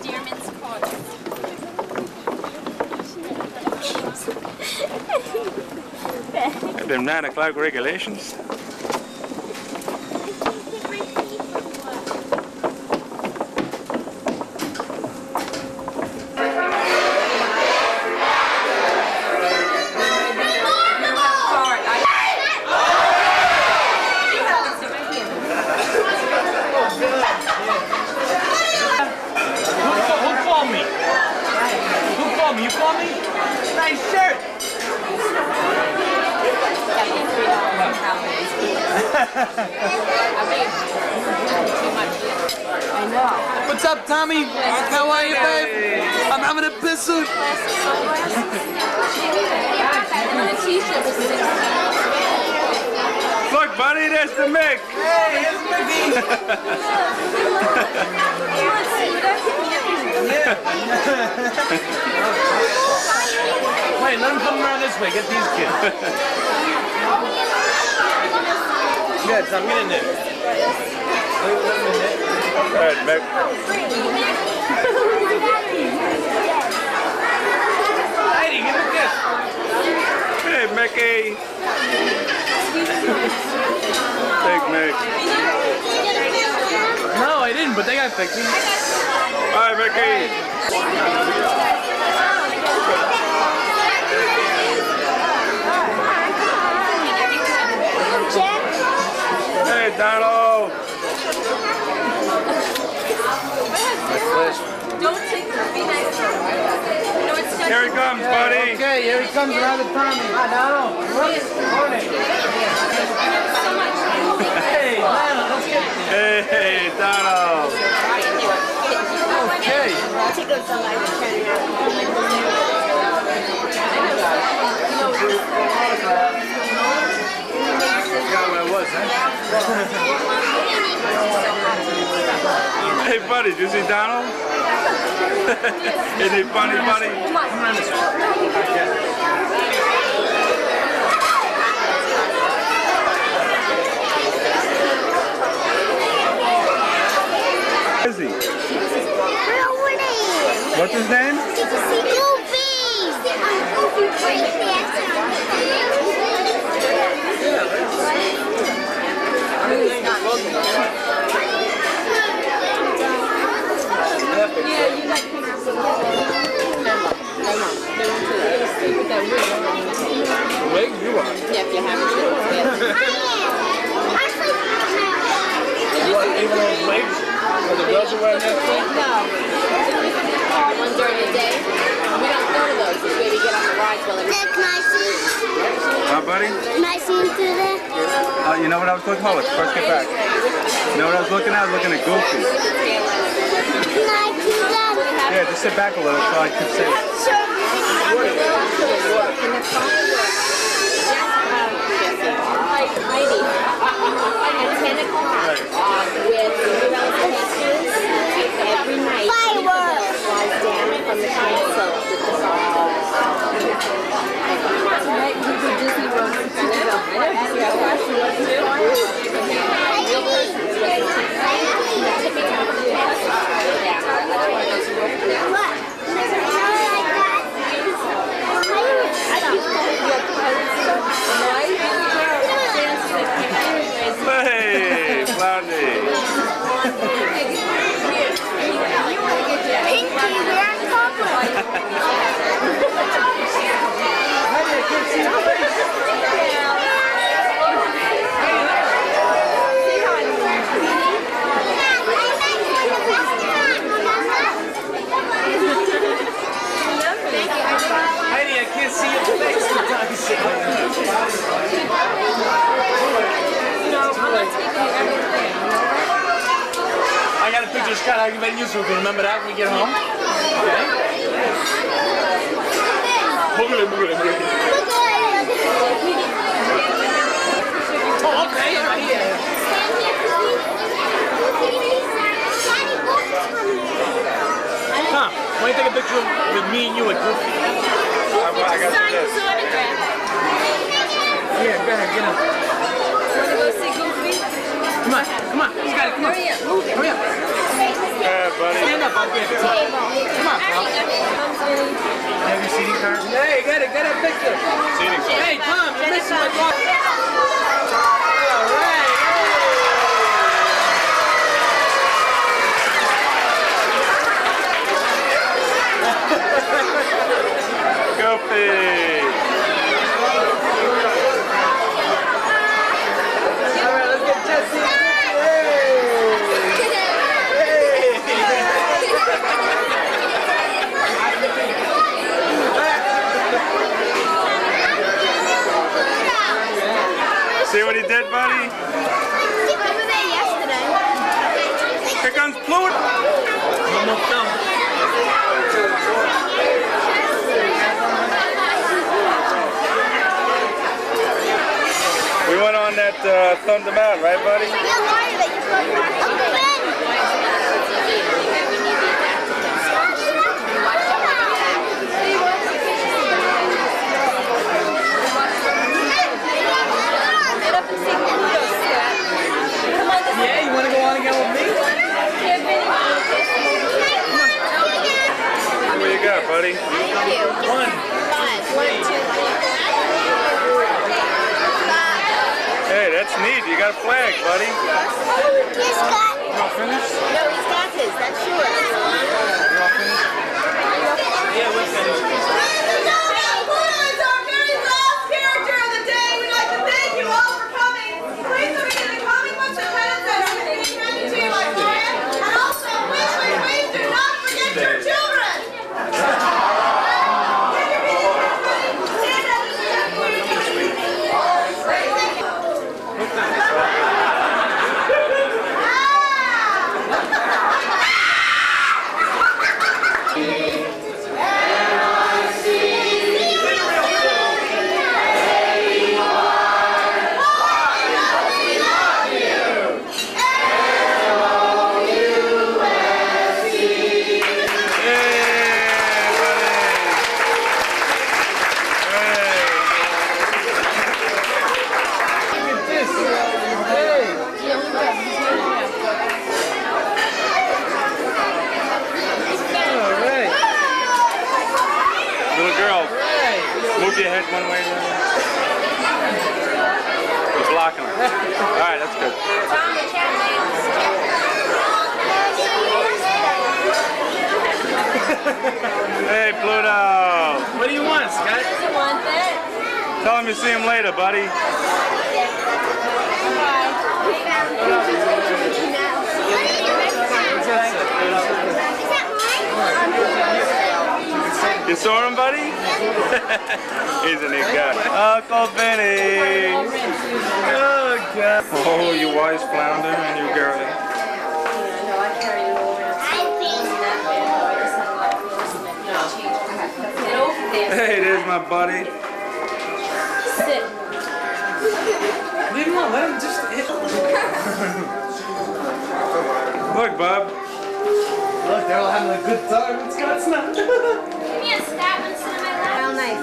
Stearman's Corner. Them 9 o'clock regulations. Who me? You called me? Nice shirt. I know. What's up, Tommy? How are you, babe? I'm having a pissle. And then a t-shirt was 16. Look, buddy, there's the Mick. Hey, it's Mickey. Wait, let him come around this way. Get these kids. Good, so I'm getting it. Let let in. All right, Mick. Heidi, give a kiss. Hey, Mickey. Big Mick. No, but they got pictures. Hi, Mickey. Hey, Donald. Don't take her. Be nice to her. You know, it's Here he comes, buddy. Okay, here he comes around the Tommy. I know. Morning. Hey, Lionel, let's get Hey, Donald. Hey, buddy, did you see Donald? Is he funny, buddy? Come around this way. Is he? What's his name? Wig, you are. What, even those wigs? Are the girls are wearing that thing? One during the day. We don't go to those. This way we get on the rides while everybody's Huh, buddy? Uh, you know what I was looking for? Let's first get back. You know what I was looking at? I was looking at Goofy. Yeah, just sit back a little so I can see. so we can remember that when we get home. Okay? Oh, okay, right why don't you take a picture with me and you and Goofy? I got this. Yeah, go ahead, get up. Wanna go see Goofy? Come on, come on, you got it, come on. Hurry up, move it. Hurry up. Yeah, buddy. Stand up, I'll grab it. Come on, pal. Have your seating card? Hey, get it, get a picture. Seating card. Hey, Tom, you're missing my car. See what he did, buddy? Here comes Pluto. Almost done. We went on that uh, Thunder Mountain, right, buddy? Get up and see Pluto, Scott. Come on, this Yeah, you want to go on again with me? kid, Vinny. What you got, buddy? One. Hey, that's neat. You got a flag, buddy. Yes, Scott. You all finished? No, he's got his. That's yours. All right, that's good. Tom, the cat Hey, Pluto. What do you want, Scott? doesn't want that. Tell him you see him later, buddy. You saw him, buddy? He's a neat guy. Uncle Benny. Oh, God. Oh, you wise flounder and you girly. Get over there. Hey, there's my buddy. Sit. Leave him alone. Let him just hit. Look, Bob. Look, they're all having a good time. It's got not. Give me a stab and sit in. Real nice.